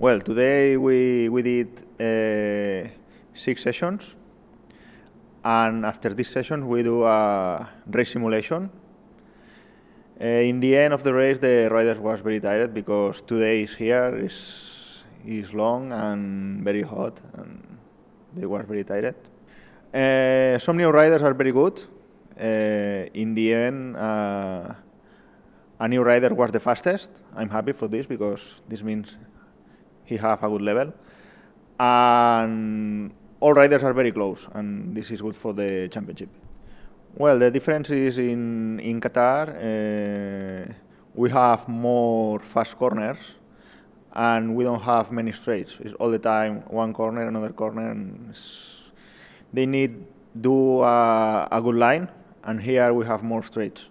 Well, today we, we did uh, six sessions. And after this session, we do a race simulation. Uh, in the end of the race, the riders was very tired because two days here is, is long and very hot, and they were very tired. Uh, some new riders are very good. Uh, in the end, uh, a new rider was the fastest. I'm happy for this because this means he have a good level. And all riders are very close, and this is good for the championship. Well, the difference is in, in Qatar, uh, we have more fast corners, and we don't have many straights. It's all the time one corner, another corner, and they need do a, a good line, and here we have more straights.